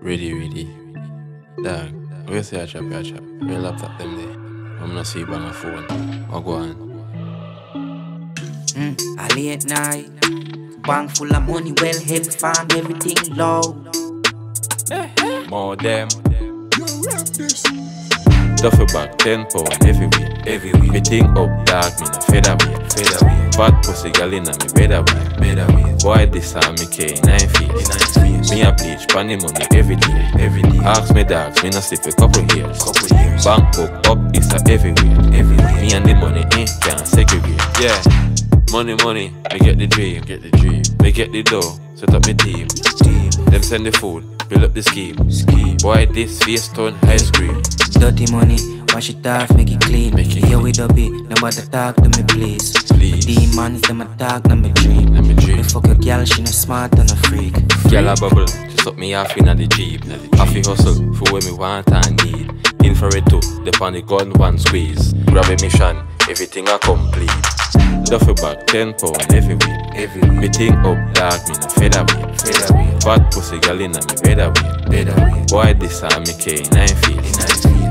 Ready, ready. Dog, where say I chop, I chop. Where laptop them there? I'm gonna see by my phone. I go on. Mm, I late night. Bank full of money, well head farm, everything low. More them. Duffel bag, 10 pound everywhere. Everywhere. Me think up dark, me no featherweight. Featherweight. Bad pussy gal inna me better way. Boy, this a me K nine feet. Me a bleach, panny money every day. Every day. Ask me dogs, me no sleep a couple years. Couple years. Bank book up, it's a everywhere. Everywhere. Me and the money ain't can't segregate. Yeah. Money, money, me get the dream. Get the dream. Me get the dough, set up me team. Team. Them send the food, build up the scheme. Scheme. Boy, this face turn ice cream. Dirty money, wash it off, make it clean. Make it Here we dub it, nobody talk to me, please. Please. My demons, them attack, not me dream. Let me dream. Me fuck a girl, she no smart and a freak. Girl a bubble, she suck me off inna the jeep. The hustle for what me want and need. Infrared too, the on the gun one squeeze. Grab a mission, everything a complete. Duffel bag, ten pound everywhere. Everywhere. Me think up dark, me no featherweight. Featherweight. Fat pussy girl inna me better way. Boy, this a me K nine feet.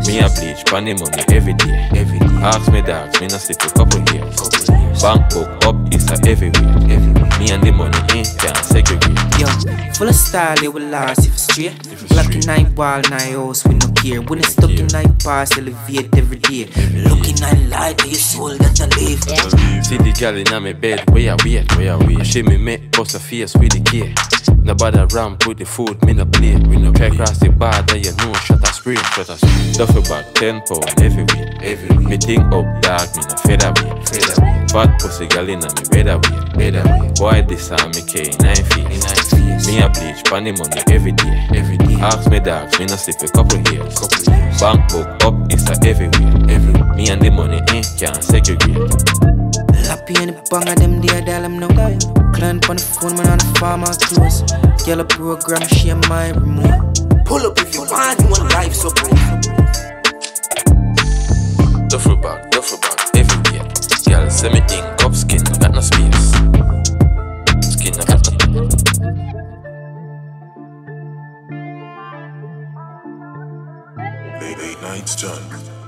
Me a bleach, panny money every day. Every day. Ask me dogs, me no sleep a couple years. Bank book up, it's a everywhere. Me and the money ain't can't segregate. Yo, full of style, it will last if it's straight. Black in night wall, night house, we no care. When it's stuck in night pass, elevate every day. Looking at light, your soul got to live. See the girl inna me bed, where I wait, where I wait. She me make bust her face with the key. Nobody ramp with the food, me no play. We no care across the bar, that you know, shut a spray, shut a spray. Duffel bag, ten pound everywhere, everywhere. Me think up dark, me no featherweight, featherweight. Fat pussy girl inna me better way, better way. Boy, this a me K nine feet, nine. Me a bleach, panny money every day, every day. Ask me dogs, me no sleep a couple years, couple years. Bank book up, it's a everywhere, everywhere. Me and the money ain't can't segregate. Lappy and the bang of them there, dial them now. Client on the phone, man on the farmer close. Girl a program, she my remote. Pull up if you want, you want life support. Duffel bag, duffel bag, everywhere. Girl, send me in Late nights, John.